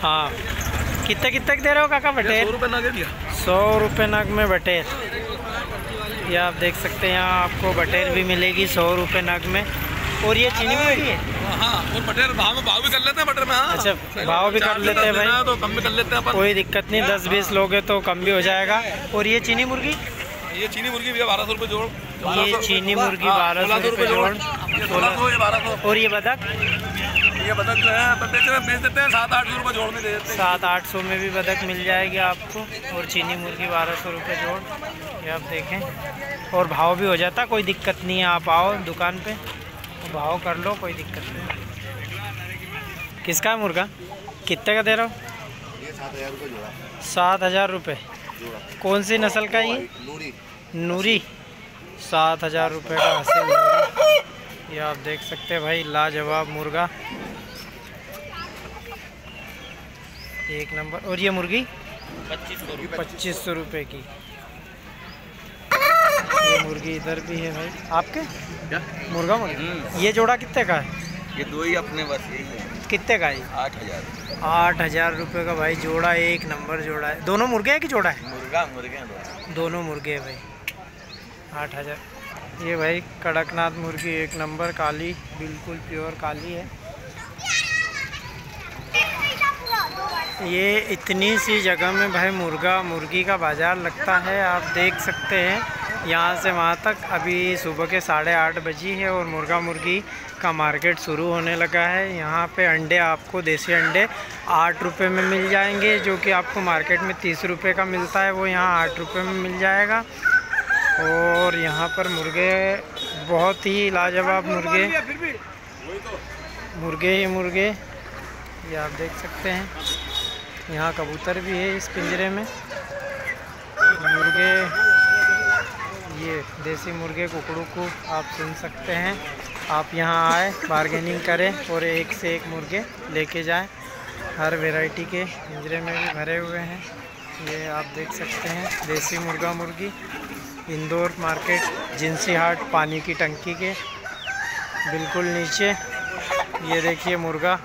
हाँ। कितने कितने दे रहे हो काका बटेर? सौ रुपये नग में बटेर। ये आप देख सकते हैं यहाँ आपको बटेर भी मिलेगी सौ रुपये नग में। और ये चीनी मुर्गी है? हाँ और बटेर भाव में भाव भी कर लेते हैं बटेर में हाँ। अच्छा, भाव भी कर लेते हैं भाई। तो कम भी कर लेते हैं कोई दिक्कत नहीं दस बीस लोगे तो कम भी हो जाएगा। और ये चीनी मुर्गी? ये चीनी मुर्गी भी बारह सौ रुपये जोड़। ये चीनी मुर्गी बारह सौ रुपये जोड़। सोलह सौ बारह सौ। और ये बतख ये बदल जो है बेच रहे बेच देते हैं सात आठ सौ रुपये जोड़ में दे देते हैं। सात आठ सौ में भी बतख मिल जाएगी आपको और चीनी मुर्गी बारह सौ रुपये जोड़। ये आप देखें और भाव भी हो जाता कोई दिक्कत नहीं है आप आओ दुकान पे भाव कर लो कोई दिक्कत नहीं। किसका है मुर्गा? कितने का दे रहा हूँ? सात हज़ार रुपये कौन सी नस्ल का ये? नूरी। नूरी। सात हज़ार रुपये का हासिल ये आप देख सकते हैं भाई लाजवाब मुर्गा। एक नंबर। और ये मुर्गी? पच्चीस सौ रुपये की। ये मुर्गी इधर भी है भाई। आपके? क्या? मुर्गा मुर्गी? ये जोड़ा कितने का है? ये दो ही अपने बस यही है। कितने का है? आठ हज़ार आठ हज़ार रुपये का भाई जोड़ा एक नंबर जोड़ा है। दोनों मुर्गे हैं कि जोड़ा है? मुर्गा मुर्गे हैं दोनों। दोनों मुर्गे हैं भाई। आठ हज़ार। ये भाई कड़कनाथ मुर्गी एक नंबर काली बिल्कुल प्योर काली है। ये इतनी सी जगह में भाई मुर्गा, मुर्गी का बाज़ार लगता है, आप देख सकते हैं। यहाँ से वहाँ तक अभी सुबह के साढ़े आठ बजी है और मुर्गा, मुर्गी का मार्केट शुरू होने लगा है। यहाँ पे अंडे, आपको देसी अंडे आठ रुपये में मिल जाएँगे, जो कि आपको मार्केट में तीस रुपये का मिलता है, वो यहाँ आठ रुपये में मिल जाएगा। और यहाँ पर मुर्गे बहुत ही लाजवाब मुर्गे। मुर्गे ही मुर्गे, ये आप देख सकते हैं। यहाँ कबूतर भी है इस पिंजरे में। मुर्गे, ये देसी मुर्गे कुकड़ू को आप सुन सकते हैं। आप यहाँ आए बारगेनिंग करें और एक से एक मुर्गे लेके जाएँ। हर वैरायटी के पिंजरे में भी भरे हुए हैं। ये आप देख सकते हैं, देसी मुर्गा मुर्गी, इंदौर मार्केट जिनसी हाट पानी की टंकी के, बिल्कुल नीचे। ये देखिए मुर्गा।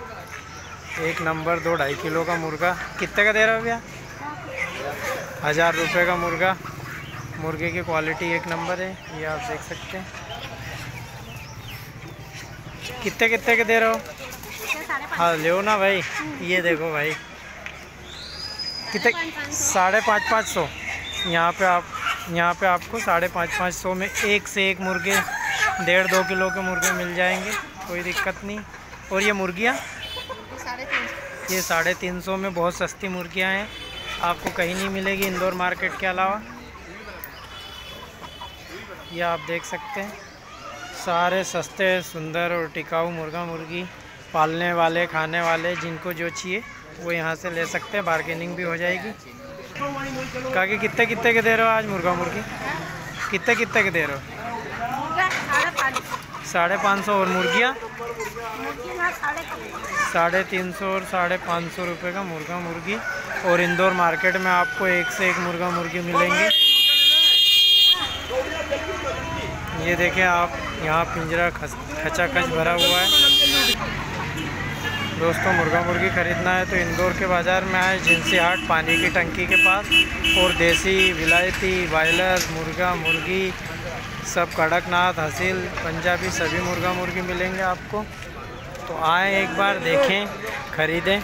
एक नंबर, दो ढाई किलो का मुर्गा। कितने का दे रहा हो भैया? हज़ार रुपये का मुर्गा। मुर्गे की क्वालिटी एक नंबर है, ये आप देख सकते हैं। कितने कितने के दे रहे हो? हाँ ले ना भाई। ये देखो भाई। कितने? साढ़े पाँच पाँच सौ। यहाँ पे आप, यहाँ पे आपको साढ़े पाँच पाँच सौ में एक से एक मुर्गे, डेढ़, दो किलो के मुर्गे मिल जाएँगे। कोई दिक्कत नहीं। और ये मुर्गियाँ? ये साढ़े तीन सौ में बहुत सस्ती मुर्गियाँ हैं। आपको कहीं नहीं मिलेगी इंदौर मार्केट के अलावा। ये आप देख सकते हैं। सारे सस्ते, सुंदर और टिकाऊ मुर्गा मुर्गी पालने वाले, खाने वाले, जिनको जो चाहिए, वो यहाँ से ले सकते हैं। बार्गेनिंग भी हो जाएगी। काके, कितने कितने के दे रहे हो आज मुर्गा मुर्गी? कितने कितने के दे रहे हो? साढ़े पाँच सौ और मुर्गियाँ? साढ़े तीन सौ और साढ़े पाँच सौ रुपये का मुर्गा मुर्गी। और इंदौर मार्केट में आपको एक से एक मुर्गा मुर्गी मिलेंगे। ये देखें आप यहाँ पिंजरा खच खचाखच भरा हुआ है। दोस्तों मुर्गा मुर्गी ख़रीदना है तो इंदौर के बाज़ार में आए जिनसी हाट पानी की टंकी के पास और देसी विलायती बॉयलर मुर्गा मुर्गी सब कड़कनाथ, हसील, पंजाबी सभी मुर्गा मुर्गी मिलेंगे आपको। तो आए एक बार देखें, ख़रीदें।